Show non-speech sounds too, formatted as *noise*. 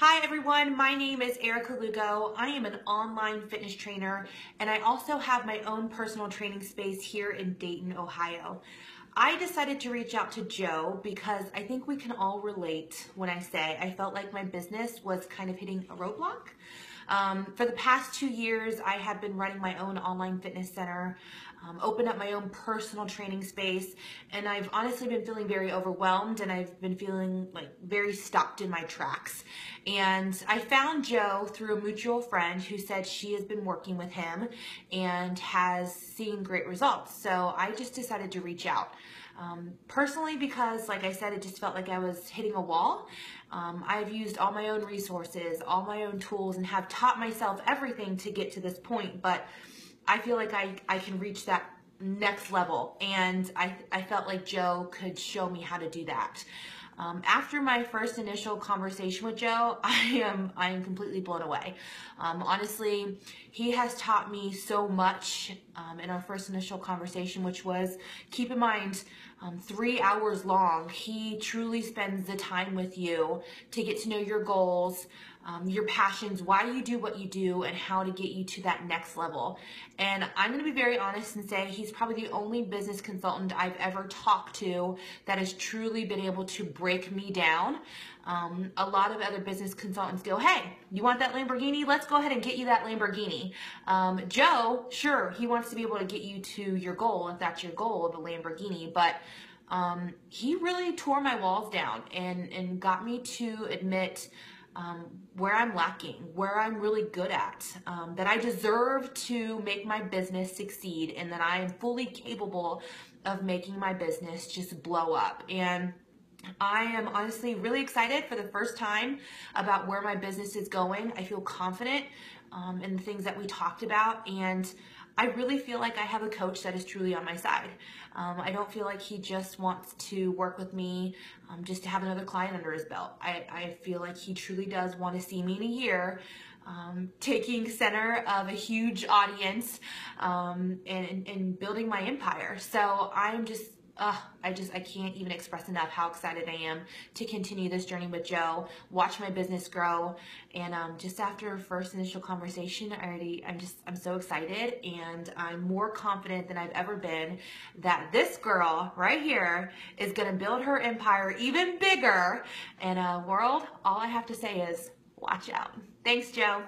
Hi everyone, my name is Erica Lugo. I am an online fitness trainer and I also have my own personal training space here in Dayton, Ohio. I decided to reach out to Joe because I think we can all relate when I say I felt like my business was kind of hitting a roadblock. Um, for the past two years, I have been running my own online fitness center, um, opened up my own personal training space, and I've honestly been feeling very overwhelmed and I've been feeling like very stopped in my tracks. And I found Joe through a mutual friend who said she has been working with him and has seen great results. So I just decided to reach out. Um, personally, because like I said, it just felt like I was hitting a wall. Um, I've used all my own resources, all my own tools, and have taught myself everything to get to this point. But I feel like I, I can reach that next level. And I, I felt like Joe could show me how to do that. Um, after my first initial conversation with Joe, *laughs* I am I am completely blown away. Um, honestly, he has taught me so much um, in our first initial conversation, which was keep in mind um, three hours long. He truly spends the time with you to get to know your goals, um, your passions, why you do what you do, and how to get you to that next level. And I'm going to be very honest and say he's probably the only business consultant I've ever talked to that has truly been able to break me down. Um, a lot of other business consultants go, hey, you want that Lamborghini? Let's go ahead and get you that Lamborghini. Um, Joe, sure, he wants to be able to get you to your goal, if that's your goal a Lamborghini, but um, he really tore my walls down and, and got me to admit um, where I'm lacking, where I'm really good at, um, that I deserve to make my business succeed, and that I am fully capable of making my business just blow up. And I am honestly really excited for the first time about where my business is going. I feel confident um, in the things that we talked about, and I really feel like I have a coach that is truly on my side. Um, I don't feel like he just wants to work with me um, just to have another client under his belt. I, I feel like he truly does want to see me in a year um, taking center of a huge audience um, and, and building my empire. So I'm just uh, I just, I can't even express enough how excited I am to continue this journey with Joe, watch my business grow. And um, just after first initial conversation, I already, I'm just, I'm so excited and I'm more confident than I've ever been that this girl right here is going to build her empire even bigger. And uh, world, all I have to say is watch out. Thanks, Joe.